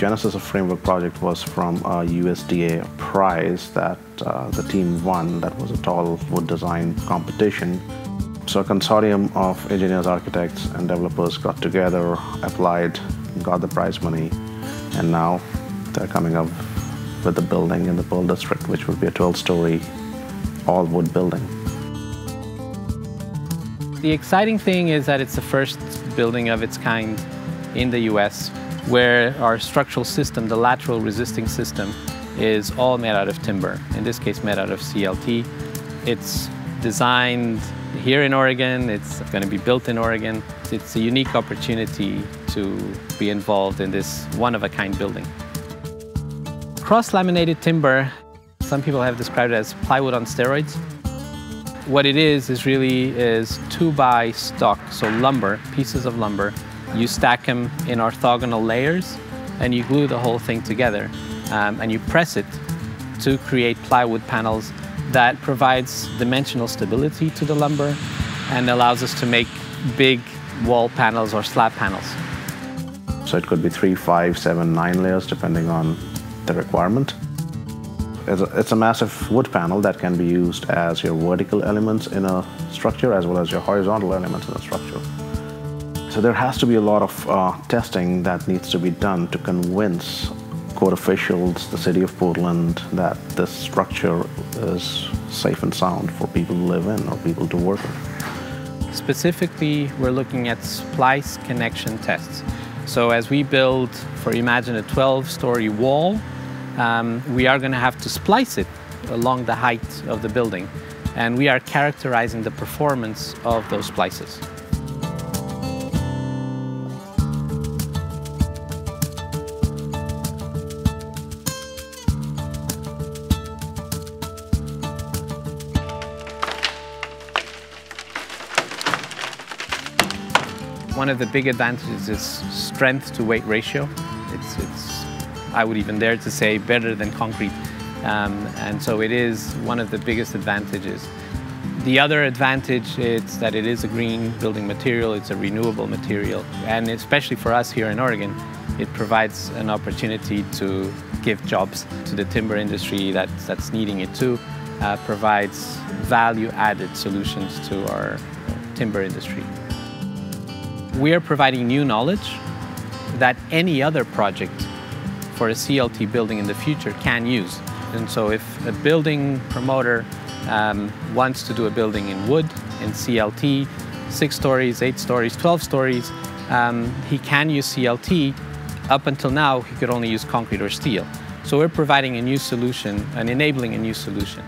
genesis of Framework project was from a USDA prize that uh, the team won. That was a tall wood design competition. So a consortium of engineers, architects, and developers got together, applied, got the prize money, and now they're coming up with a building in the Pearl District, which would be a 12-story all-wood building. The exciting thing is that it's the first building of its kind in the US where our structural system, the lateral resisting system, is all made out of timber, in this case made out of CLT. It's designed here in Oregon, it's going to be built in Oregon. It's a unique opportunity to be involved in this one-of-a-kind building. Cross-laminated timber, some people have described it as plywood on steroids. What it is, is really is two by stock, so lumber, pieces of lumber. You stack them in orthogonal layers and you glue the whole thing together um, and you press it to create plywood panels that provides dimensional stability to the lumber and allows us to make big wall panels or slab panels. So it could be three, five, seven, nine layers depending on the requirement. It's a, it's a, massive wood panel that can be used as your vertical elements in a structure as well as your horizontal elements in a structure. So there has to be a lot of uh, testing that needs to be done to convince code officials, the city of Portland, that this structure is safe and sound for people to live in or people to work in. Specifically, we're looking at splice connection tests. So as we build, for imagine a 12-story wall, um, we are going to have to splice it along the height of the building. And we are characterizing the performance of those splices. One of the big advantages is strength to weight ratio. It's, it's I would even dare to say, better than concrete. Um, and so it is one of the biggest advantages. The other advantage is that it is a green building material, it's a renewable material, and especially for us here in Oregon, it provides an opportunity to give jobs to the timber industry that's, that's needing it too, uh, provides value-added solutions to our timber industry. We are providing new knowledge that any other project for a CLT building in the future can use. And so if a building promoter um, wants to do a building in wood, in CLT, six stories, eight stories, 12 stories, um, he can use CLT. Up until now, he could only use concrete or steel. So we're providing a new solution and enabling a new solution.